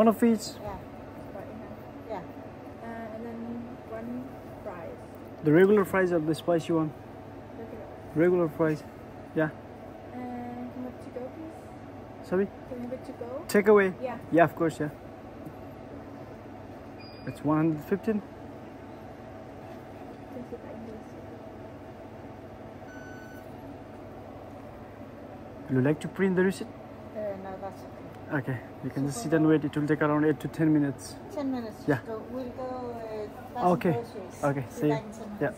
One of each. Yeah. Yeah. Uh, and then one fries. The regular fries or the spicy one? Regular. Regular fries. Yeah. Uh, can we have to go, please? Sorry? Can we have it to go? Takeaway? Yeah. Yeah, of course, yeah. It's 115. Can sit like this. Would you like to print the receipt? Okay. You can just sit and wait. It will take around 8 to 10 minutes. Ten minutes. Yeah. Go. We'll go. Uh, Okay. Okay, see you. 10 Yeah.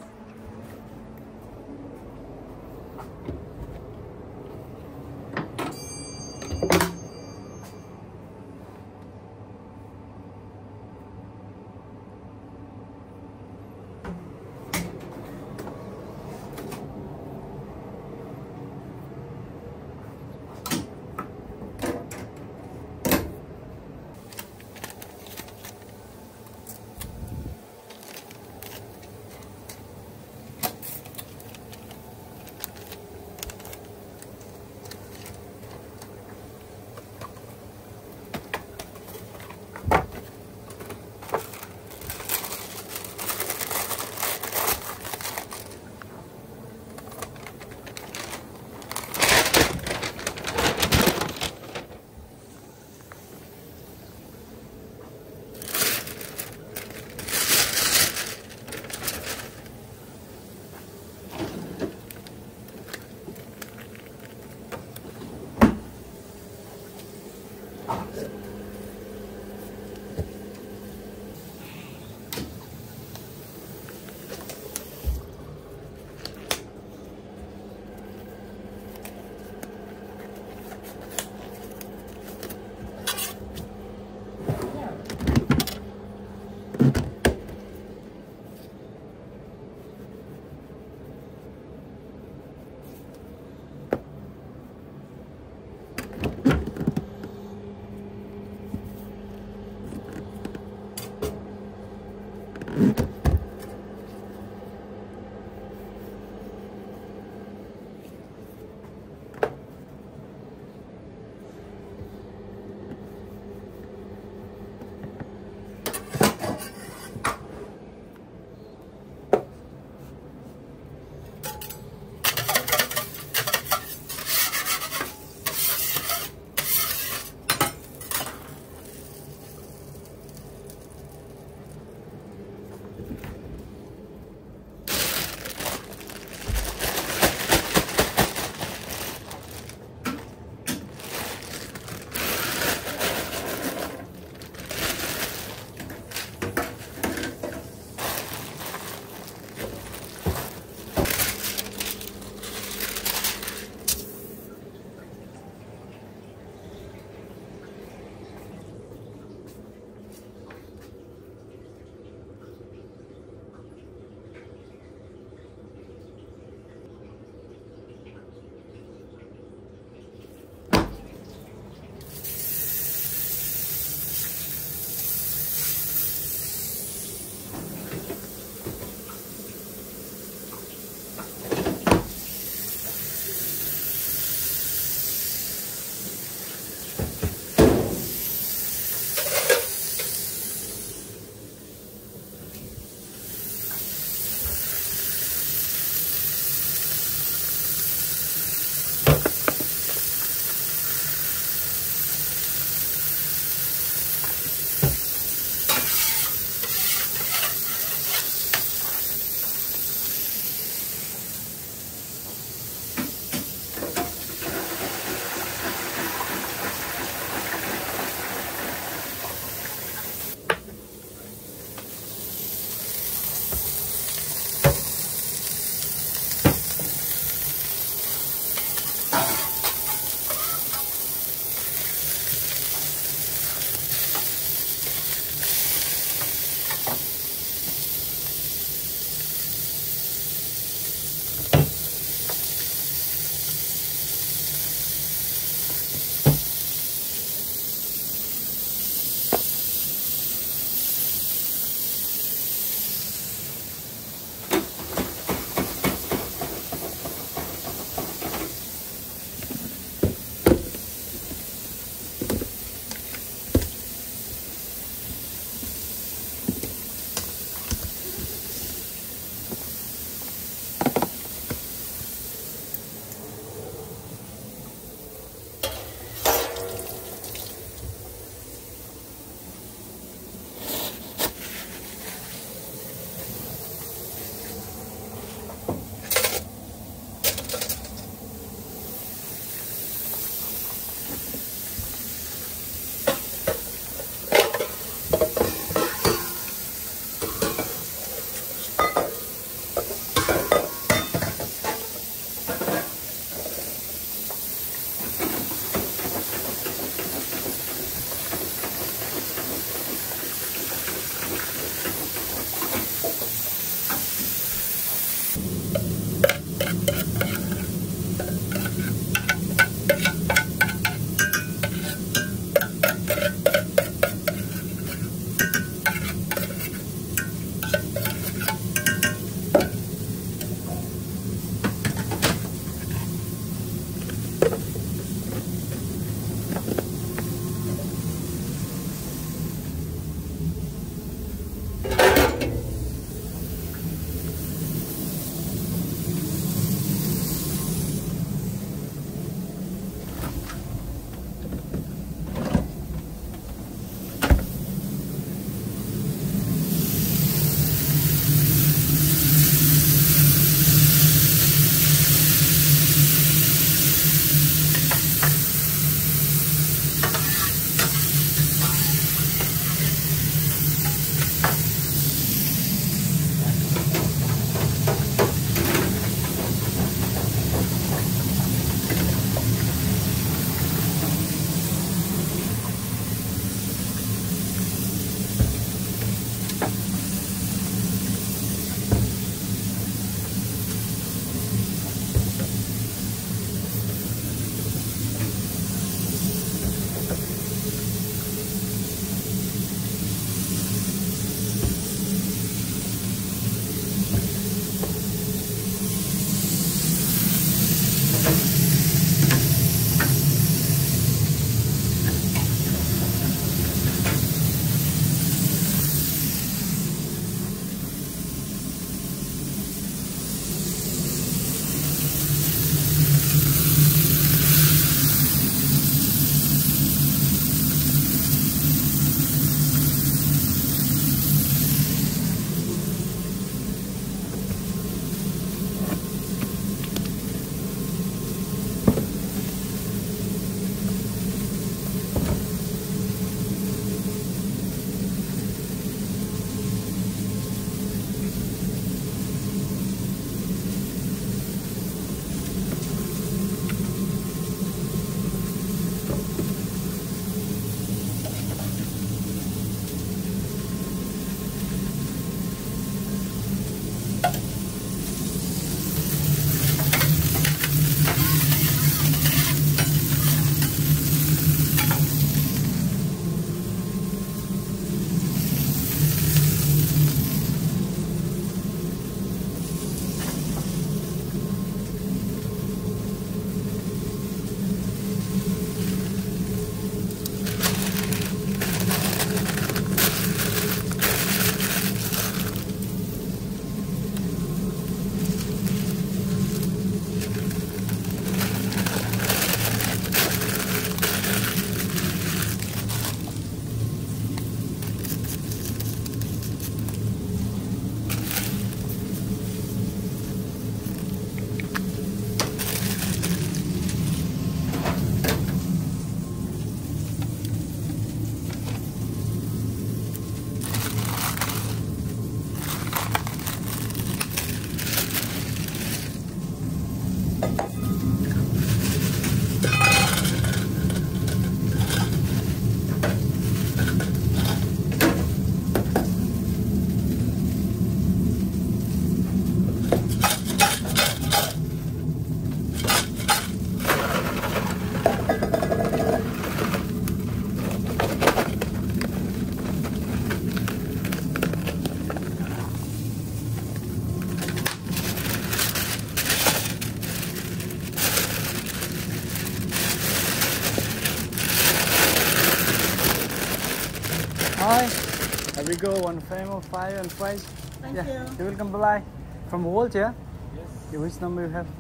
Here we go. One family fire and fries. Thank yeah. you. You're welcome. Bye. From Wolt, yeah? Yes. Yeah, which number you have? Uh,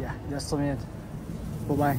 yeah, just a minute. Bye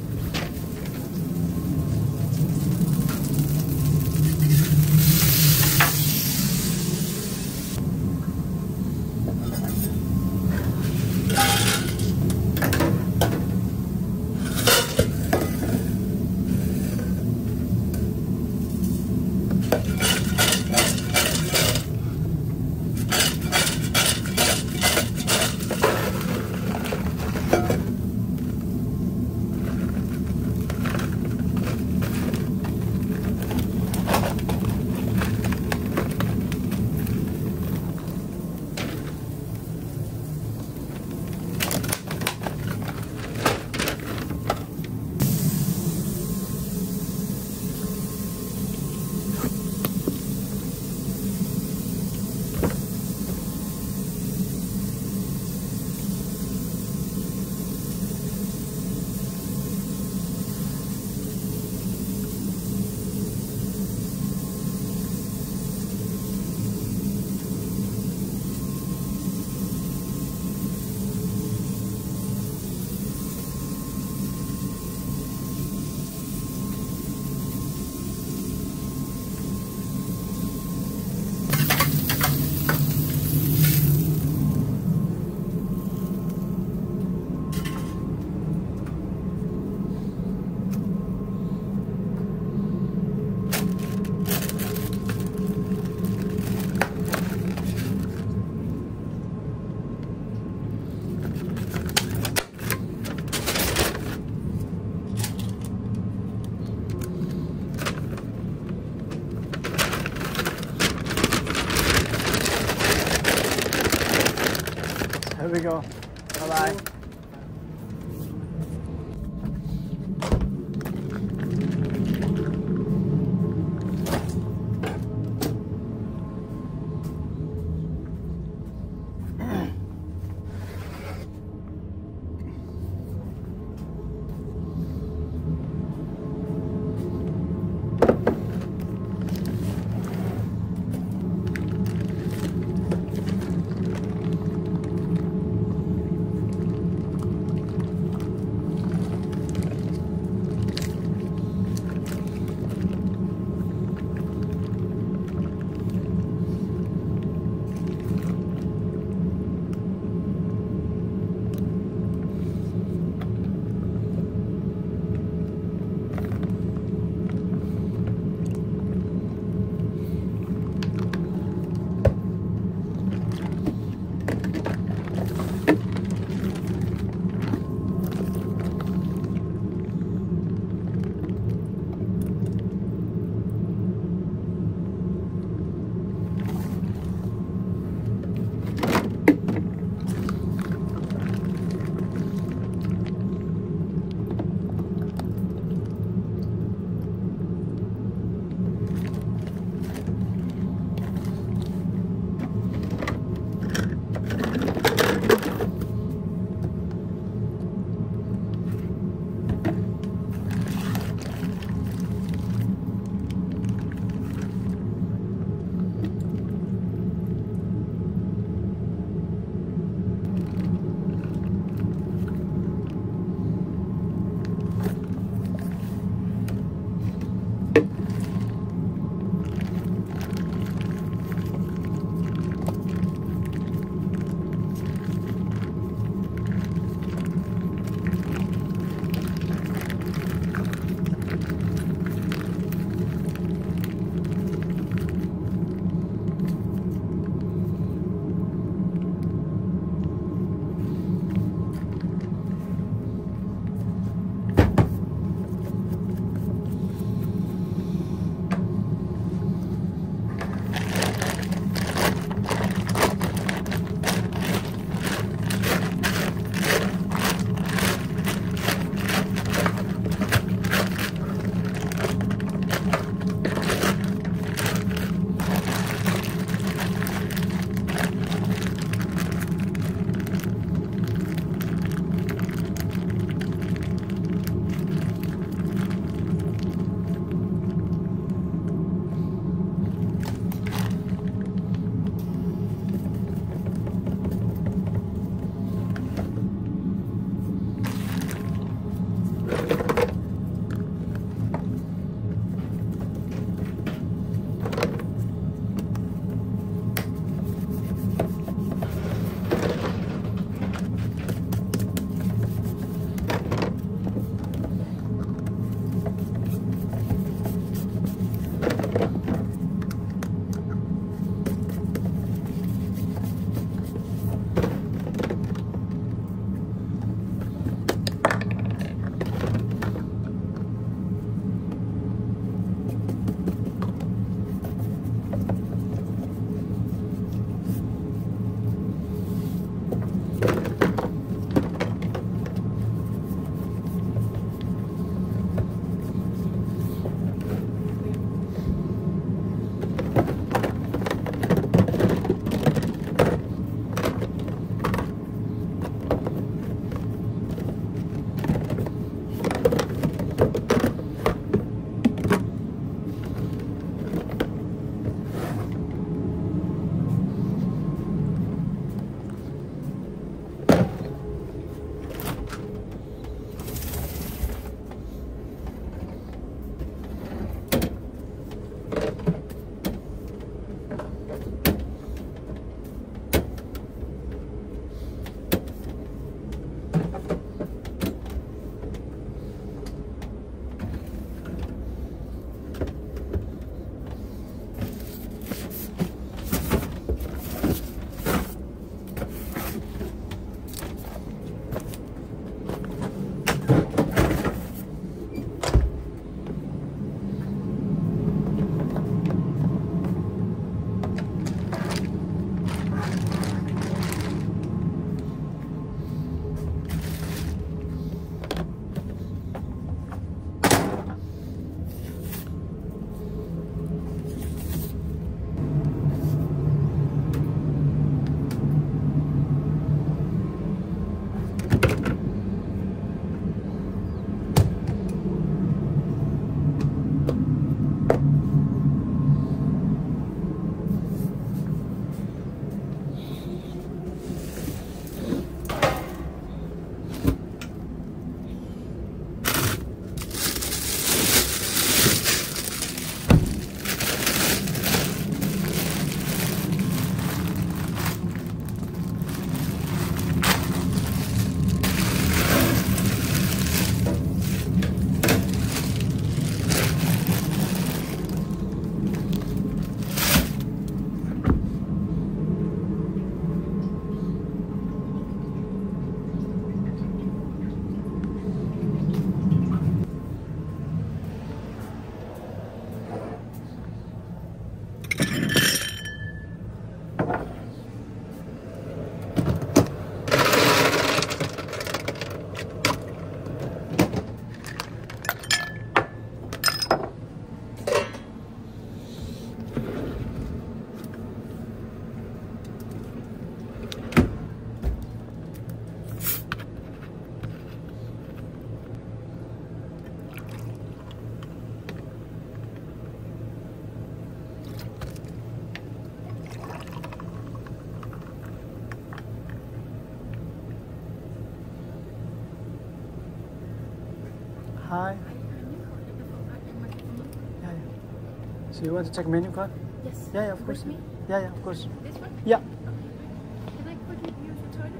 So you want to check menu card? Yes. Yeah, yeah, of course. With me? Yeah, yeah, of course. This one? Yeah, Can I quickly use the toilet?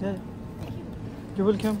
yeah. yeah. Thank you. You're welcome.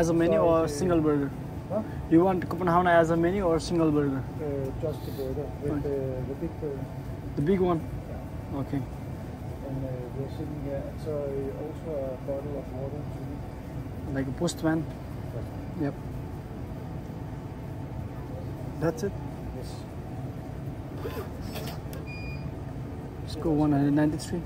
As a menu or single burger? Hvad? You want Copenhagen as a menu or single burger? Uh, just the burger with Okay. the, the big burger. The big one? Okay. And uh, we're sitting here. So uh, also a bottle of water to me. Like a postman? Yep. That's it. Yes. Let's go 193.